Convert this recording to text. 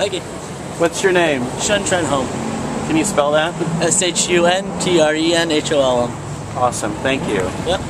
Okay. What's your name? Shun Trenholm. Can you spell that? S H U N T R E N H O L M. Awesome. Thank you. Yep.